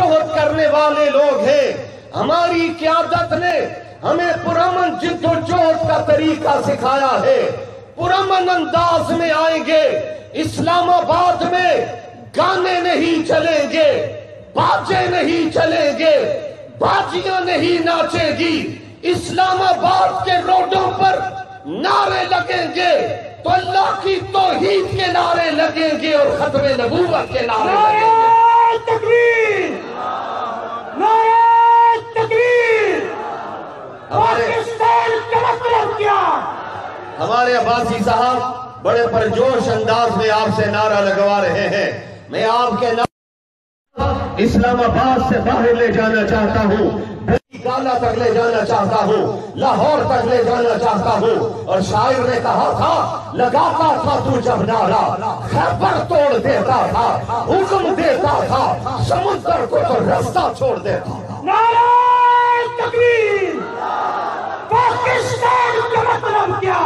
جوہد کرنے والے لوگ ہیں۔ ہماری قیادت نے ہمیں پرامن جد و جہد کا طریقہ سکھایا ہے۔ پرامن انداز میں آئیں گے۔ اسلام آباد میں گانے نہیں چلیں گے۔ باجے نہیں چلیں گے۔ باجیاں نہیں ناچیں گی۔ اسلام آباد کے روڈوں پر نعرے لگیں گے۔ تو اللہ کی توحید کے نعرے لگیں گے اور ختم نبوت کے نعرے لگیں گے نعرہ تکبیر نعرہ تکبیر ہمارے پاکستان کا مطلب کیا ہمارے عباسی صاحب، بڑے پرجوش انداز میں آپ سے نعرہ لگوا رہے ہیں۔ میں آپ کے نعرہ اسلام آباد سے باہر لے جانا چاہتا ہوں گالا تک لے جانا چاہتا ہوں، لاہور تک لے جانا چاہتا ہوں۔ اور شاعر نے کہا تھا، لگاتا تھا تو جب نعرہ، خیبر توڑ دیتا تھا، حکم دیتا تھا، سمندر کو تو رستہ چھوڑ دیتا تھا۔ نعرہ تکبیر پاکستان کا مطلب کیا؟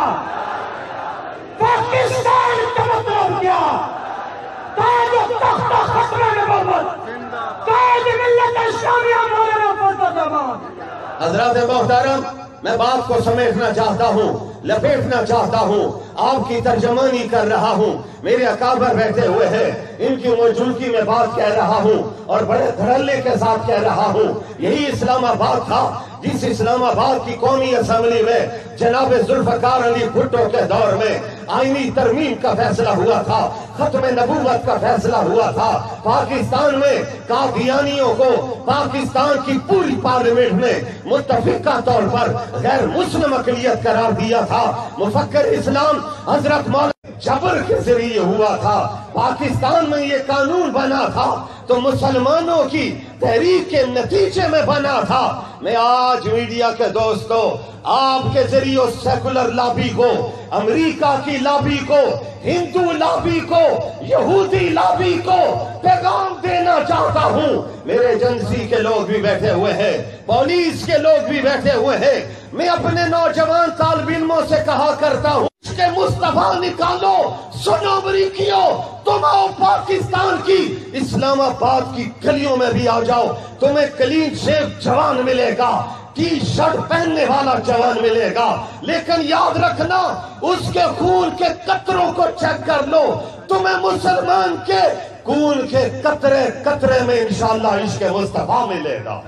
حضرات محترم، میں بات کو سمیٹنا چاہتا ہوں، لپیٹنا چاہتا ہوں، آپ کی ترجمانی کر رہا ہوں۔ میرے اکابر بیٹھے ہوئے ہیں، ان کی موجودگی میں بات کہہ رہا ہوں اور بڑے دھڑلے کے ساتھ کہہ رہا ہوں۔ یہی اسلام آباد تھا، جس اسلام آباد کی قومی اسمبلی میں جناب ذوالفقار علی بھٹو کے دور میں آئینی ترمیم کا فیصلہ ہوا تھا، ختم نبوت کا فیصلہ ہوا تھا۔ پاکستان میں قادیانیوں کو پاکستان کی پوری پارلیمنٹ میں متفقہ طور پر غیر مسلم اقلیت قرار دیا تھا۔ مفکر اسلام حضرت مولانا جبر کے ذریعے ہوا تھا، پاکستان میں یہ قانون بنا تھا تو مسلمانوں کی تحریک کے نتیجے میں بنا تھا۔ میں آج میڈیا کے دوستوں آپ کے ذریعے سیکولر لابی کو، امریکہ کی لابی کو، ہندو لابی کو، یہودی لابی کو پیغام دینا چاہتا ہوں۔ میرے ایجنسی کے لوگ بھی بیٹھے ہوئے ہیں، پولیس کے لوگ بھی بیٹھے ہوئے ہیں۔ میں اپنے نوجوان طالب علموں سے کہا کرتا ہوں۔ اس کے مصطفیٰ نکالو، سنو امریکیوں تم آؤ پاکستان کی، اسلام آباد کی گلیوں میں بھی آ جاؤ، تمہیں کلین شیف جوان ملے گا، ٹی شرٹ پہننے والا جوان ملے گا، لیکن یاد رکھنا، اس کے خون کے قطروں کو چیک کر لو، تمہیں مسلمان کے خون کے قطرے قطرے میں انشاءاللہ عشق مصطفیٰ ملے گا۔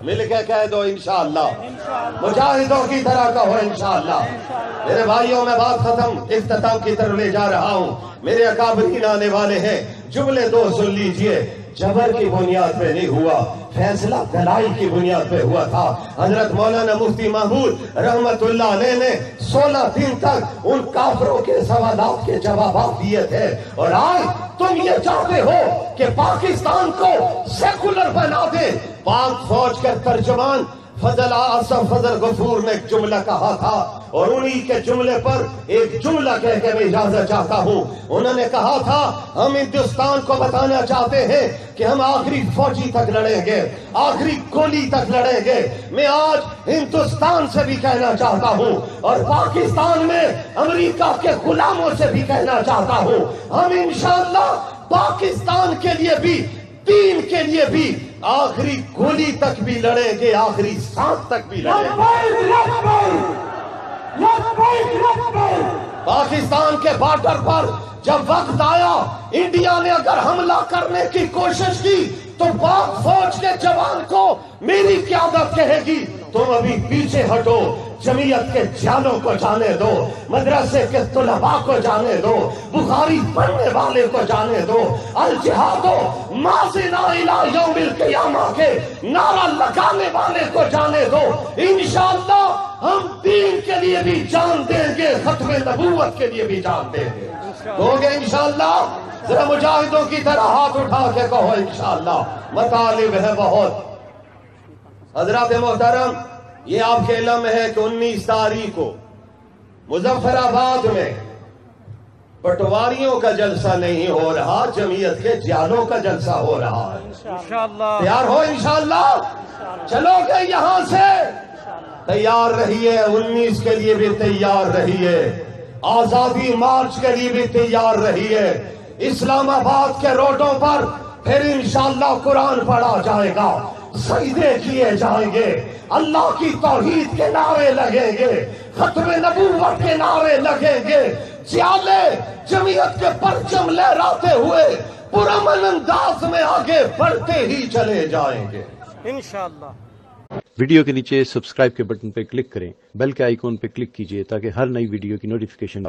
مل کے کہہ دو انشاءاللہ۔ مجاہدوں کی طرح کہو انشاءاللہ۔ میرے بھائیوں، میں بات ختم اختتام کی طرف لے جا رہا ہوں۔ میرے اکابرین آنے والے ہیں۔ جملے دو سن لیجیے۔ جبر کی بنیاد پہ نہیں ہوا، فیصلہ دلائی کی بنیاد پہ ہوا تھا۔ حضرت مولانا مفتی محمود رحمت اللہ علیہ نے سولہ دن تک ان کافروں کے سوالات کے جوابات دیے تھے۔ اور آج تم یہ چاہتے ہو کہ پاکستان کو سیکولر بنا دے پاک فوج کے ترجمان فضل آصف فضل غفور نے ایک جملہ کہا تھا اور انہی کے جملے پر ایک جملہ کہہ کے میں اجازت چاہتا ہوں۔ انہوں نے کہا تھا، ہم ہندوستان کو بتانا چاہتے ہیں کہ ہم آخری فوجی تک لڑیں گے، آخری گولی تک لڑیں گے۔ میں آج ہندوستان سے بھی کہنا چاہتا ہوں اور پاکستان میں امریکہ کے غلاموں سے بھی کہنا چاہتا ہوں۔ ہم انشاءاللہ پاکستان کے لیے بھی، دین کے لیے بھی آخری گولی تک بھی لڑیں گے، آخری سانس تک بھی لڑیں گے۔ پاکستان کے بارڈر پر جب وقت آیا، انڈیا نے اگر حملہ کرنے کی کوشش کی، تو پاک فوج کے جوان کو میری قیادت کہے گی، تم ابھی پیچھے ہٹو۔ جمعیت کے جانوں کو جانے دو، مدرسے کے طلباء کو جانے دو، بخاری پڑھنے والے کو جانے دو۔ الجہادو مازنا الہ یوم القیامہ کے نعرہ لگانے والے کو جانے دو۔ انشاءاللہ ہم دین کے لیے بھی جان دیں گے، ختم نبوت کے لیے بھی جان دیں گے۔ دو گے انشاءاللہ؟ ذرا مجاہدوں کی طرح ہاتھ اٹھا کے کہو انشاءاللہ۔ مطالب ہے بہت۔ حضرات محترم یہ آپ کے علم ہے کہ انیس تاریخ کو مظفر آباد میں پٹواریوں کا جلسہ نہیں ہو رہا جمعیت کے جالوں کا جلسہ ہو رہا ہے۔ تیار ہو انشاءاللہ؟ چلو گے یہاں سے تیار رہیے انیس کے لیے بھی تیار رہیے۔ آزادی مارچ کے لیے بھی تیار رہیے۔ اسلام آباد کے روڈوں پر پھر انشاءاللہ قرآن پڑھا جائے گا۔ سجدے کیے جائیں گے۔ اللہ کی توحید کے نعرے لگیں گے۔ ختم نبوت کے نعرے لگیں گے۔ سیالے جمعیت کے پرچم لہراتے ہوئے پرامن انداز میں آگے بڑھتے ہی چلے جائیں گے۔ انشاءاللہ۔ ویڈیو کے نیچے سبسکرائب کے بٹن پر کلک کریں۔ بیل کے آئیکن پر کلک کیجیے تاکہ ہر نئی ویڈیو کی نوٹیفیکیشن